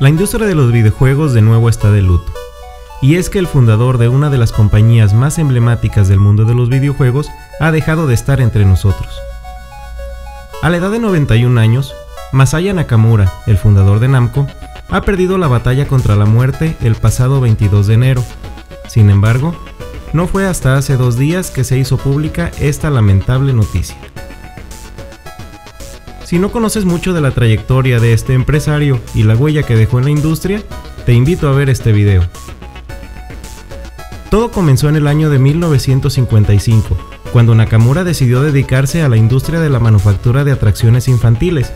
La industria de los videojuegos de nuevo está de luto. Y es que el fundador de una de las compañías más emblemáticas del mundo de los videojuegos ha dejado de estar entre nosotros. A la edad de 91 años, Masaya Nakamura, el fundador de Namco, ha perdido la batalla contra la muerte el pasado 22 de enero. Sin embargo, no fue hasta hace dos días que se hizo pública esta lamentable noticia. Si no conoces mucho de la trayectoria de este empresario y la huella que dejó en la industria, te invito a ver este video. Todo comenzó en el año de 1955, cuando Nakamura decidió dedicarse a la industria de la manufactura de atracciones infantiles,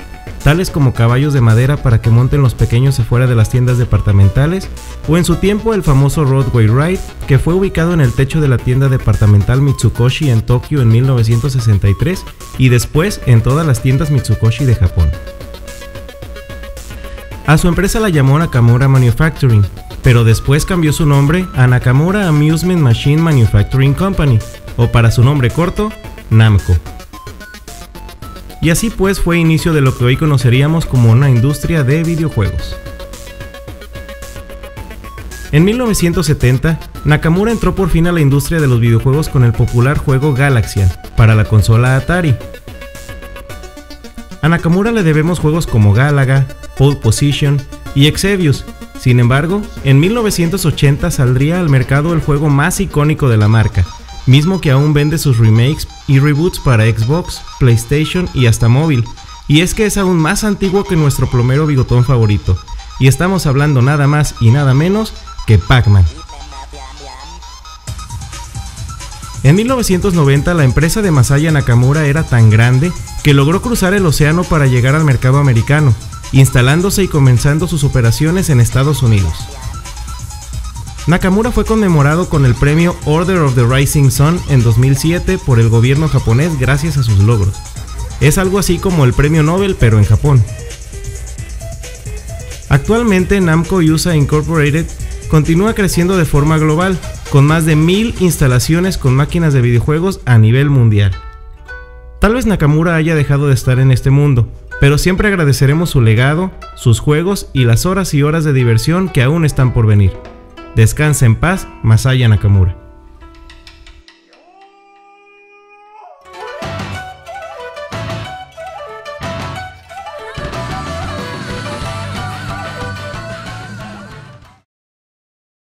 tales como caballos de madera para que monten los pequeños afuera de las tiendas departamentales, o en su tiempo el famoso Roadway Ride, que fue ubicado en el techo de la tienda departamental Mitsukoshi en Tokio en 1963 y después en todas las tiendas Mitsukoshi de Japón. A su empresa la llamó Nakamura Manufacturing, pero después cambió su nombre a Nakamura Amusement Machine Manufacturing Company, o para su nombre corto, Namco. Y así pues fue inicio de lo que hoy conoceríamos como una industria de videojuegos. En 1970, Nakamura entró por fin a la industria de los videojuegos con el popular juego Galaxian para la consola Atari. A Nakamura le debemos juegos como Galaga, Pole Position y Exevius. Sin embargo, en 1980 saldría al mercado el juego más icónico de la marca, mismo que aún vende sus remakes y reboots para Xbox, PlayStation y hasta móvil. Y es que es aún más antiguo que nuestro plomero bigotón favorito. Y estamos hablando nada más y nada menos que Pac-Man. En 1990 la empresa de Masaya Nakamura era tan grande que logró cruzar el océano para llegar al mercado americano, instalándose y comenzando sus operaciones en Estados Unidos. Nakamura fue conmemorado con el premio Order of the Rising Sun en 2007 por el gobierno japonés gracias a sus logros. Es algo así como el premio Nobel pero en Japón. Actualmente Namco USA Incorporated continúa creciendo de forma global, con más de mil instalaciones con máquinas de videojuegos a nivel mundial. Tal vez Nakamura haya dejado de estar en este mundo, pero siempre agradeceremos su legado, sus juegos y las horas y horas de diversión que aún están por venir. Descansa en paz, Masaya Nakamura.